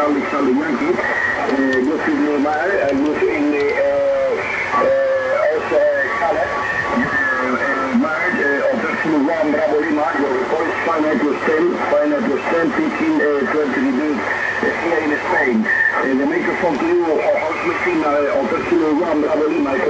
Charlie Uh, this and this in the uh, uh, as uh, uh, de fine 20 degrees here in Spain. Uh, the microphone to you, uh, house machine, uh, Objective de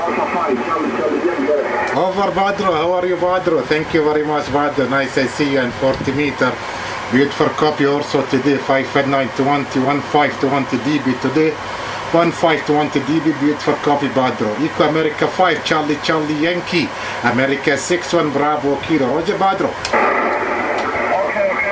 quarter five, Charlie, Charlie, Yankee, over. Over Badro, how are you Badro? Thank you very much Badro, nice I see you in 40 meter. Beautiful copy also today, 59 to 1 15 to 1 dB today. 15 to 1 dB, beautiful copy Badro. Eco America 5, Charlie Charlie Yankee. America 6 1 Bravo Kilo. Roger Badro. Okay, okay.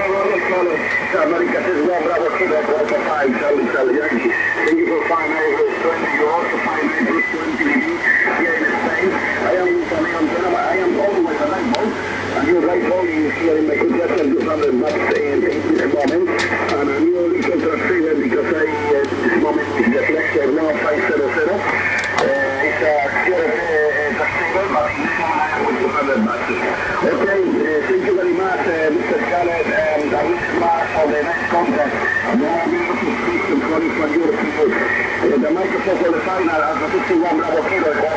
America says one, Bravo, Kilo, quarter five, Charlie, Charlie, Yankee. Thank you for fine over 20. You also find it with 20 degrees here in Spain. I am with an antenna, I am always a light bulb. A new light bulb is here in my computer, 200 bucks in, in this moment. And a new little transceiver because I, uh, this moment is the Flexer 1500. Uh, it's a pure uh, transceiver, but in this moment I am with 200 bucks. Okay, uh, thank you very much, uh, Mr. Scarlett, and I wish you luck for the next contest. Now I'm going to speak to your people. Uh, the microphone for the final, as a 51 Bravo Kilo,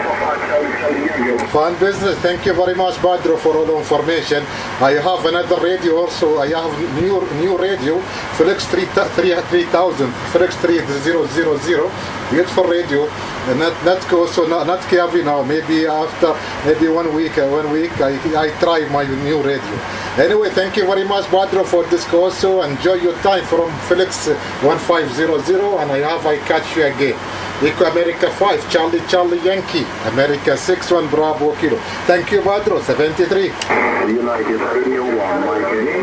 also Yankee. Fine business. Thank you very much, Badro, for all the information. I have another radio also. I have new new radio, Felix 3000, Felix 3000. Beautiful radio. And not not go so not not Kiavi now. Maybe after maybe one week uh, one week I I try my new radio. Anyway, thank you very much, Badro, for this also. Enjoy your time from Felix 1500, and I have I catch you again. Nico America 5, Charlie Charlie Yankee, America 6 1 Bravo Kilo. Thank you, Vadro 73. United Avenue 1, Mike.